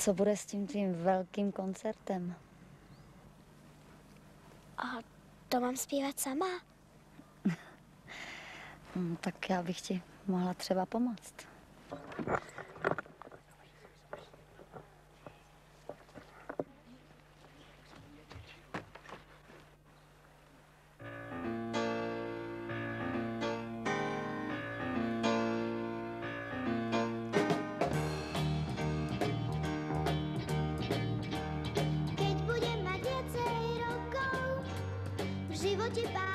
co bude s tím tvým velkým koncertem? A to mám zpívat sama? Hm, tak já bych ti mohla třeba pomoct. du bas.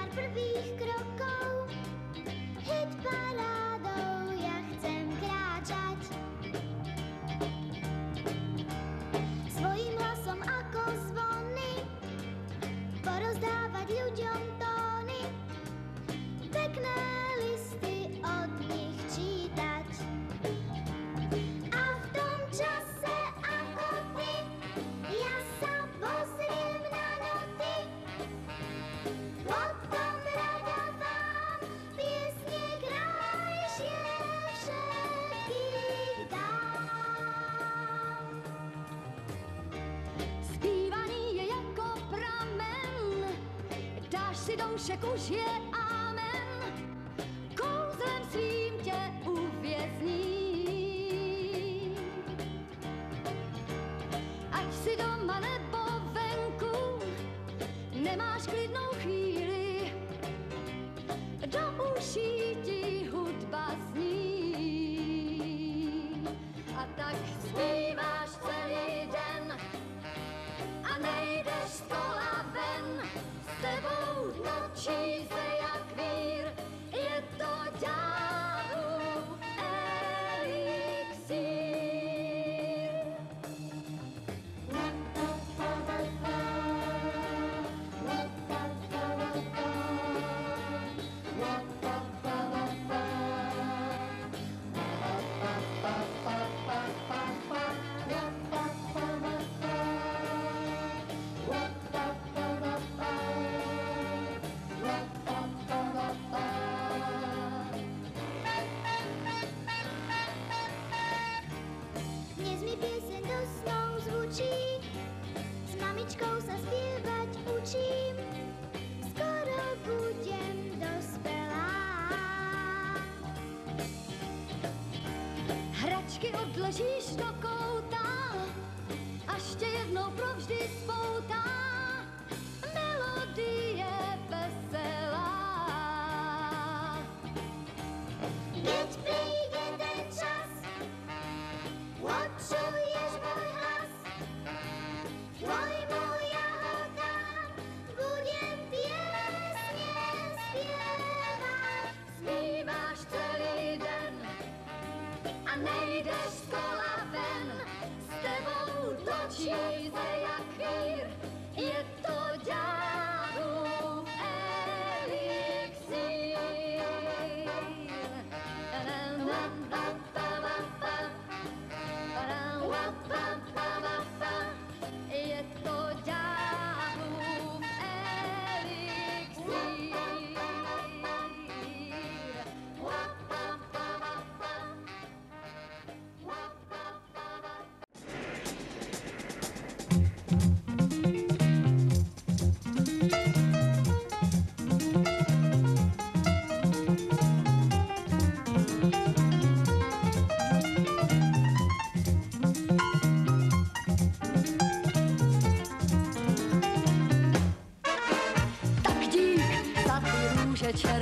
si doušek už je dnes mi pěseň do snou zvučí. S mamičkou sa zpěvať učím, skoro budem dospělá. Hračky odložíš do kouta, až tě jednou provždy spoutá.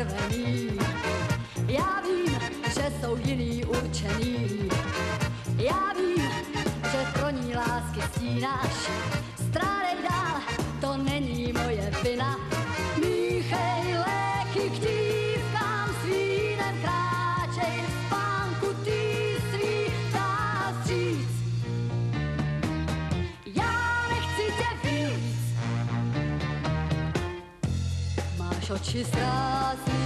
červený. Já vím, že jsou jiný určený. Já vím, že pro ní lásky stínáš. co te zrazí.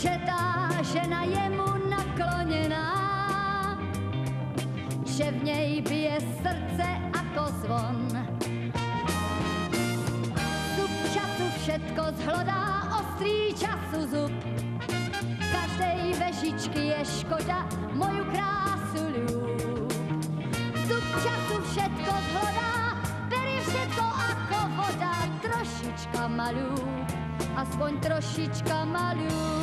Že tá žena je mu nakloněná, že v něj bije srdce ako zvon. Zub času všetko zhlodá, ostrý času zub. Každej vežičky je škoda, moju krásu ľúb. Zub času všetko zhlodá, berie všetko ako voda, trošička malú, aspoň trošička malú.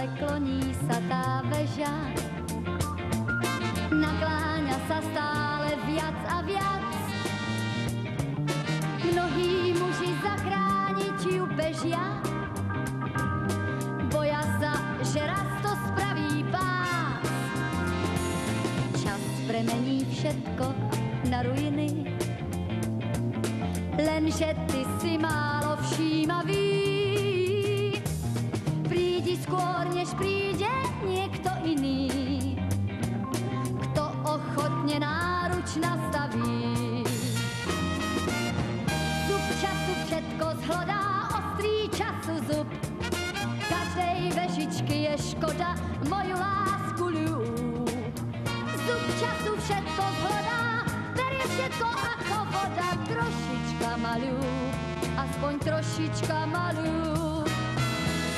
Neustále kloní sa tá veža, nakláňa sa stále viac a viac. Mnohí muži zachrániť ju bežia, boja sa, že raz to spraví pás. Čas premení všetko na ruiny, lenže trošička malú.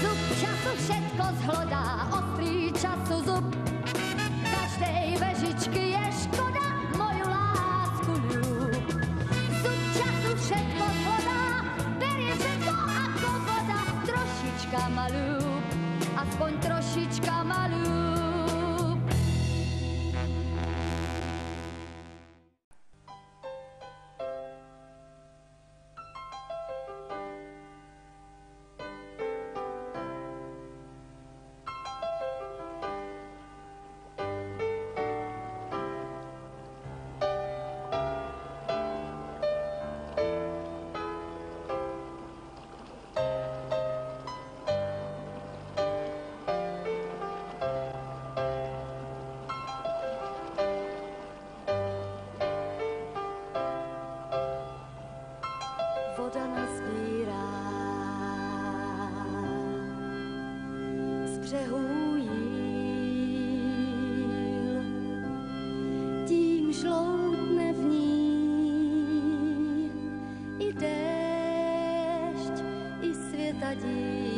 Zub času všetko zhlodá, ostrý času zub. Každej vežičky je škoda, moju lásku ľúb. Zub času všetko zhlodá, berie všetko ako voda, trošička malú, aspoň trošička malú. Břehů jíl, tím žloutne v ní i déšť, i světadíl.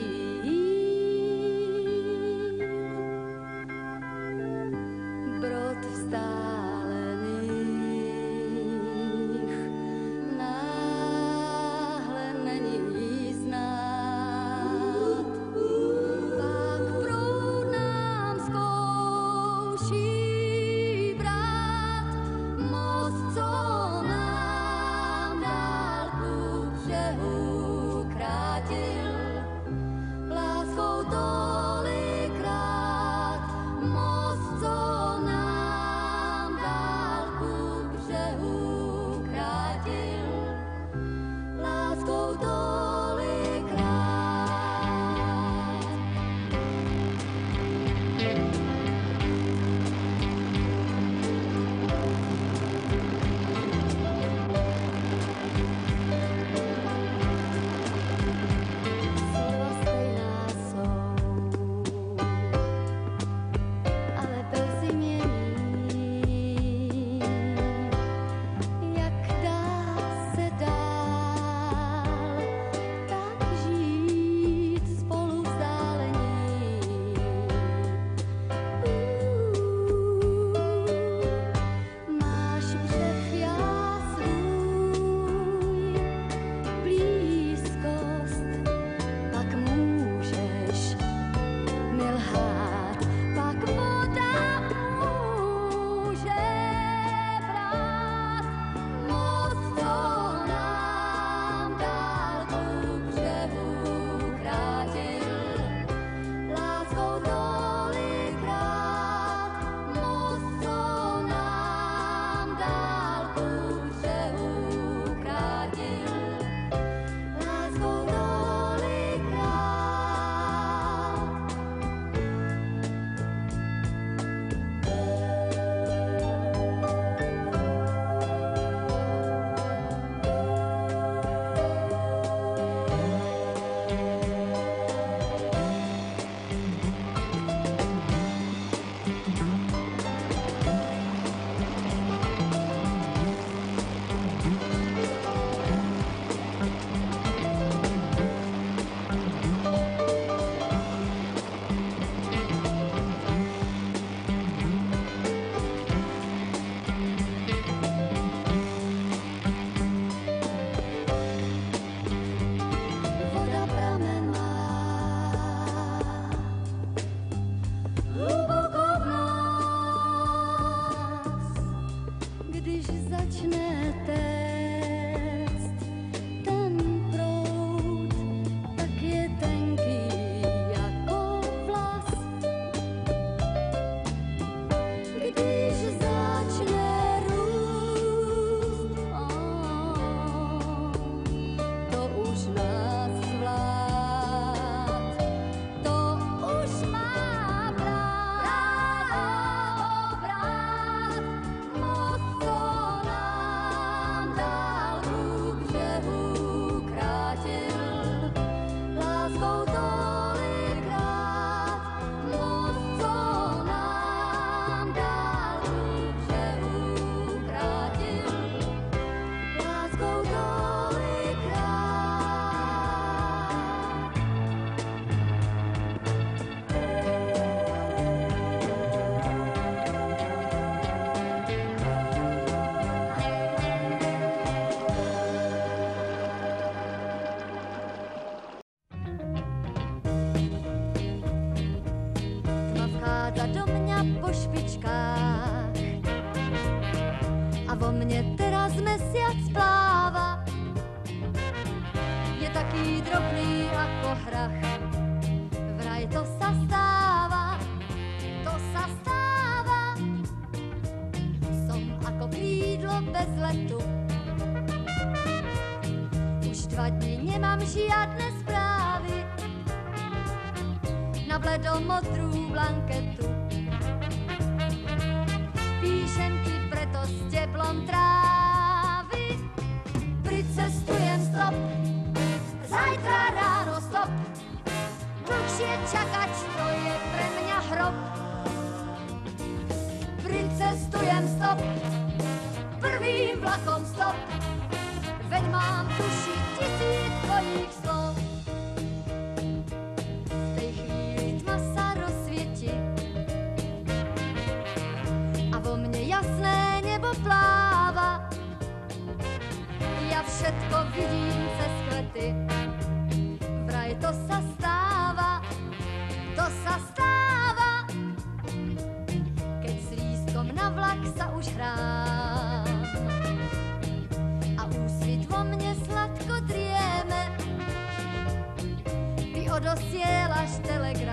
Bez letu. Už dva dny nemám žiadne správy na bledomodrú blanketu. Píšem ti preto s teplom trávy. Pricestujem stop, zajtra ráno stop. Dlhšie čakať, to je pre mňa hrob. Pricestujem stop, vlakom stop. Veď mám v duši tisíc tvojich slov. V tej chvíli tma sa rozsvieti a vo mne jasné nebo pláva. Ja všetko vidím cez kvety, vraj to sa stáva, to sa stáva. Keď s lístkom na vlak sa už hrám dosjelaš telegram